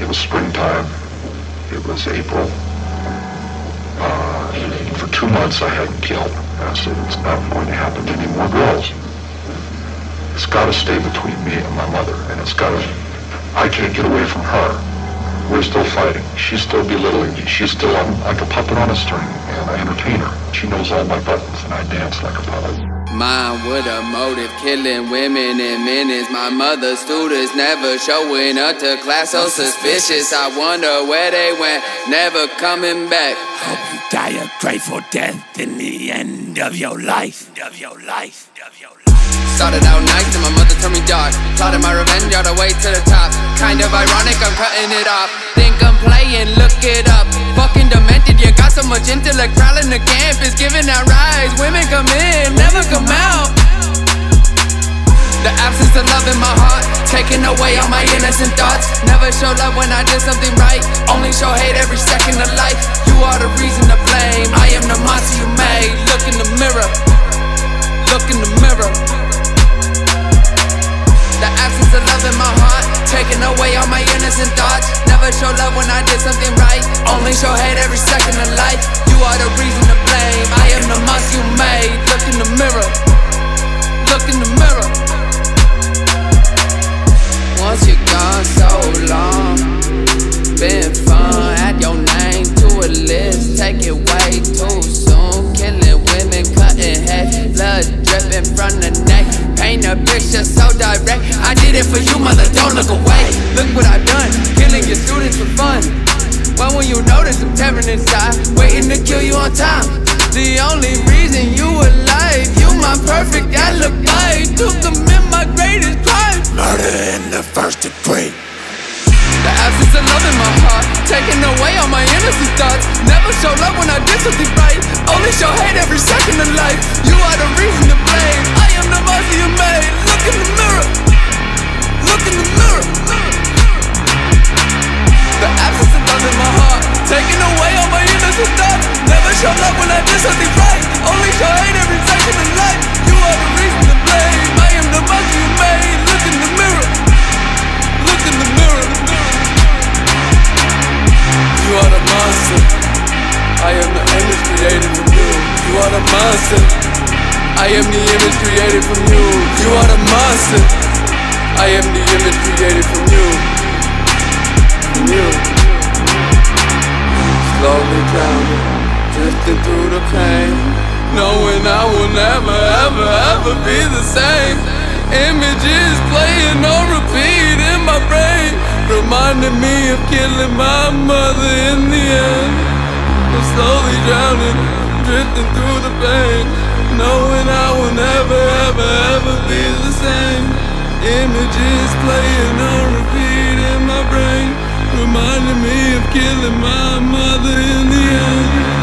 It was springtime. It was April. Uh, for two months I hadn't killed. I said, it's not going to happen to any more girls. It's got to stay between me and my mother. And it's got to, I can't get away from her. We're still fighting. She's still belittling me. She's still on, like a puppet on a string. And I entertain her. She knows all my buttons and I dance like a puppet. Mine with a motive, killing women in minutes. My mother's students never showing up to class, so suspicious. I wonder where they went, never coming back. Hope you die a grateful death in the end of your life. Of your life. Of your life. Started out nice and my mother turned me dark. Plotted my revenge all the way to the top. Kind of ironic, I'm cutting it off. Think I'm playing, look it up. Fucking much intellect. Prowling the campus, giving out rides. Women come in, never come out. The absence of love in my heart, taking away all my innocent thoughts. Never show love when I did something right, only show hate every second of life. You are the reason to blame. I am the monster you made. In my heart, taking away all my innocent thoughts. Never show love when I did something right, only show hate every second of life. Paint a picture so direct. I did it for you, mother. Don't look away. Look what I've done, killing your students for fun. When won't you notice I'm tearing inside, waiting to kill you on time? The only reason you alive, you my perfect alibi. To commit my greatest crime. Murder in the first degree. The absence of love in my heart, taking away all my innocent thoughts. Never show love when I did something right, only show hate every second of life. You are the reason to blame. Look in the mirror, look in the mirror. The absence of love in my heart, taking away all my innocent thoughts. Never show love when I did something right, only show hate every second of life. You are the reason to blame. I am the monster you made. Look in the mirror, look in the mirror. You are the monster. I am the image created from you. You are the monster. I am the image created Slowly drowning, drifting through the pain. Knowing I will never, ever, ever be the same. Images playing on repeat in my brain. Reminding me of killing my mother in the end. I'm slowly drowning, drifting through the pain. Knowing I will never, ever, ever be the same. Images playing in my brain. Reminding me of killing my mother in the end.